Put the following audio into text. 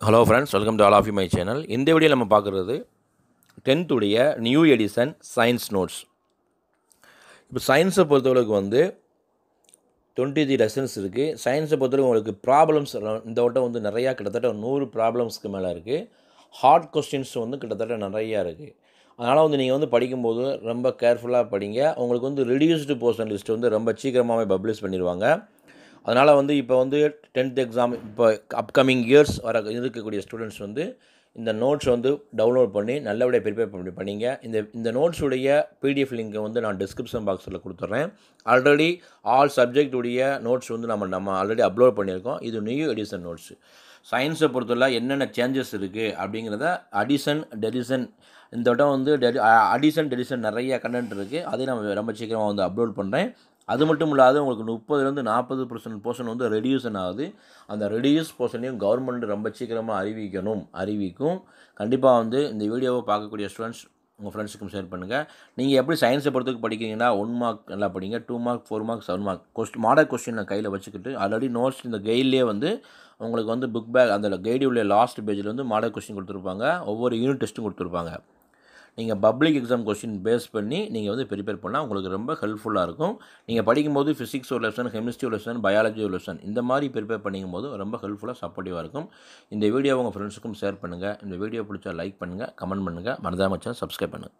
Hello friends welcome to all of my channel இந்த video நம்ம பார்க்குறது டென்த்துடைய நியூ எடிசன் சயின்ஸ் நோட்ஸ் இப்போ சயின்ஸை பொறுத்தளவுக்கு வந்து டுவெண்ட்டி த்ரீ லெசன்ஸ் இருக்குது சயின்ஸை பொறுத்தவரைக்கும் உங்களுக்கு ப்ராப்ளம்ஸ் இந்த வட்டம் வந்து நிறையா கிட்டத்தட்ட நூறு ப்ராப்ளம்ஸ்க்கு மேலே இருக்குது ஹார்ட் கொஸ்டின்ஸ் வந்து கிட்டத்தட்ட நிறையா இருக்குது அதனால் வந்து நீங்கள் வந்து படிக்கும்போது ரொம்ப கேர்ஃபுல்லாக படிங்க. உங்களுக்கு வந்து ரிடியூஸ்டு போர்ஷன் லிஸ்ட் வந்து ரொம்ப சீக்கிரமாகவே பப்ளிஷ் பண்ணிடுவாங்க. அதனால் வந்து இப்போ வந்து டென்த் எக்ஸாம் இப்போ அப்கமிங் இயர்ஸ் வர இருக்கக்கூடிய ஸ்டூடெண்ட்ஸ் வந்து இந்த நோட்ஸ் வந்து டவுன்லோட் பண்ணி நல்லபடியாக ப்ரிப்பேர் பண்ணி பண்ணிங்க இந்த இந்த நோட்ஸுடைய பிடிஎஃப் லிங்கை வந்து நான் டிஸ்கிரிப்ஷன் பாக்ஸில் கொடுத்துட்றேன் ஆல்ரெடி ஆல் சப்ஜெக்டுடைய நோட்ஸ் வந்து நம்ம நம்ம ஆல்ரெடி அப்லோட் பண்ணியிருக்கோம். இது நியூ எடிஷன் நோட்ஸ் சயின்ஸை பொறுத்தவரை என்னென்ன சேஞ்சஸ் இருக்குது அப்படிங்கிறத அடிஷன் டெலிஷன் இந்த வட்டம் வந்து டெலி அடிஷன் டெலிஷன் நிறைய கண்டென்ட் இருக்குது அதையும் நம்ம ரொம்ப சீக்கிரமாக வந்து அப்லோட் பண்ணுறேன் அது மட்டும் இல்லாத உங்களுக்கு முப்பதுலேருந்து நாற்பது பர்சன்ட் போர்ஷன் வந்து ரெடியூஷன் ஆகுது. அந்த ரெடியூஸ் போர்ஷனையும் கவர்மெண்ட் ரொம்ப சீக்கிரமாக அறிவிக்கணும் அறிவிக்கும். கண்டிப்பாக வந்து இந்த வீடியோவை பார்க்கக்கூடிய ஸ்டூடெண்ட்ஸ் உங்கள் ஃப்ரெண்ட்ஸுக்கும் ஷேர் பண்ணுங்கள் நீங்கள் எப்படி சயின்ஸை பொறுத்துக்கு படிக்கிறீங்கன்னா ஒன் மார்க் நல்லா படிங்க two mark four mark seven mark question model question கையில் வச்சுக்கிட்டு ஆல்ரெடி நோட்ஸ் இந்த கைட்லேயே வந்து உங்களுக்கு வந்து புக் பேக் அந்த கைடு உள்ள லாஸ்ட் பேஜில் வந்து மாடல் கொஸ்டின் கொடுத்துருப்பாங்க. ஒவ்வொரு யூனிட் டெஸ்ட்டும் கொடுத்துருப்பாங்க. நீங்கள் பப்ளிக் எக்ஸாம் கொஸ்டின் பேஸ் பண்ணி நீங்கள் வந்து ப்ரிப்பேர் பண்ணால் உங்களுக்கு ரொம்ப ஹெல்ப்ஃபுல்லாக இருக்கும். நீங்கள் படிக்கும்போது ஃபிசிக்ஸ் ஒரு லெசன் கெமிஸ்ட்ரி ஒரு லெசன் பயாலஜி ஒரு லெசன் இந்த மாதிரி ப்ரிப்பேர் பண்ணிக்கும் போது ரொம்ப ஹெல்ப்ஃபுல்லாக சப்போர்ட்டிவாக இருக்கும். இந்த வீடியோ உங்கள் ஃப்ரெண்ட்ஸுக்கும் ஷேர் பண்ணுங்கள் இந்த வீடியோ பிடிச்சா லைக் பண்ணுங்கள் கமெண்ட் பண்ணுங்கள் மறந்தாமல் சேனல் சப்ஸ்கிரைப் பண்ணுங்கள்